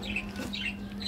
はい。